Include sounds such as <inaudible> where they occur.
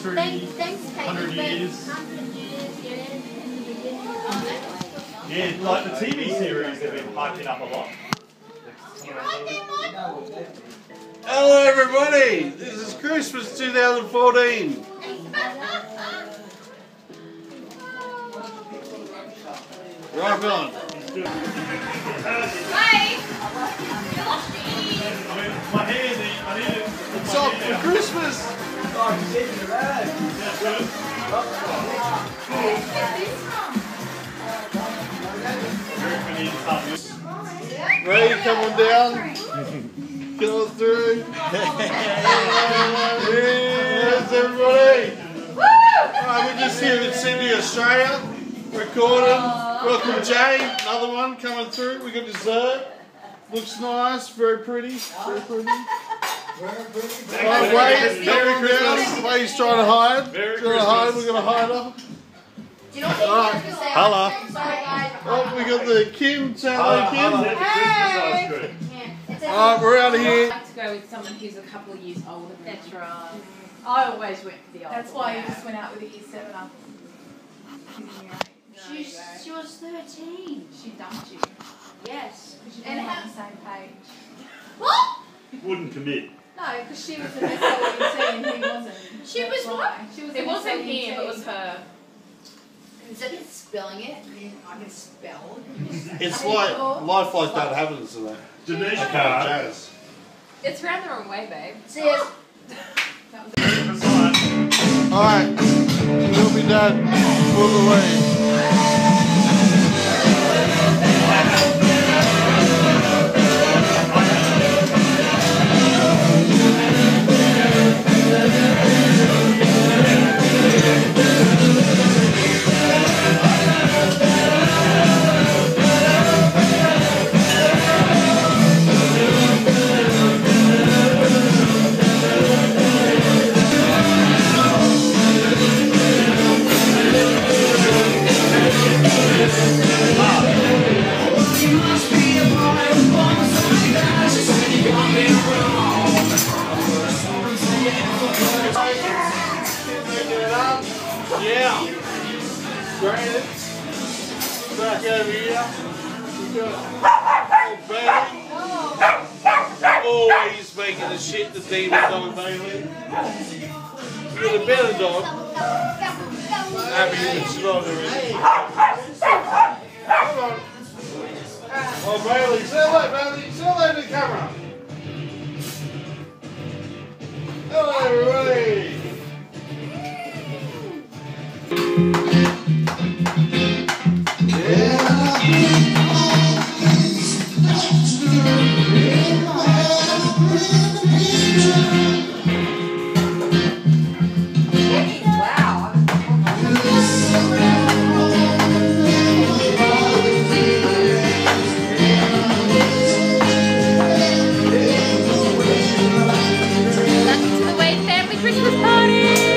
Thanks, thanks, Kate. 100 years. yeah. In the beginning. That's cool. Yeah, like the TV series they've been hyping up a lot. Right there, Michael. Hello, everybody. This is Christmas 2014. Right on. Bye. I mean, my hair, <laughs> the, I need it. It's off for Christmas. That's good. Very. Ray, come on down. Come on through. yes, everybody. Alright, we're just here in Sydney, Australia, recording. Welcome, Jay. Another one coming through. We got dessert. Looks nice, very pretty, very pretty. Oh, wait, Merry Christmas. Wade's trying to hide. Merry trying to hide. We're going to hide her. Do you know what Alright. you have say? Hello. Oh, we got the Kim. Say Hello, hello, Kim. hello. Christmas ice cream. Yeah. It's a- Alright, we're out of I here. like to go with someone who's a couple of years older than. That's right. I always went for the older. That's why you just went out with a year seven up. She, she was 13. She dumped you. Yes. Because you And weren't how- on the same page. What? Wouldn't commit. No, because she was an SLUT and he wasn't. She That's was what? why. She was It an wasn't SLUT. him, it was her. Instead of spelling it, I mean, I can spell. It's like life like that happens to that. Denise Okay, Carr. jazz. It's round the wrong way, babe. See ya. Alright, we'll be done. Move away. Yeah. Granted, back over here. Bailey. Always making the shit, the demon dog Bailey. We got a better dog. It's not already. Come on. Oh, Bailey, say hello, Bailey. Christmas party!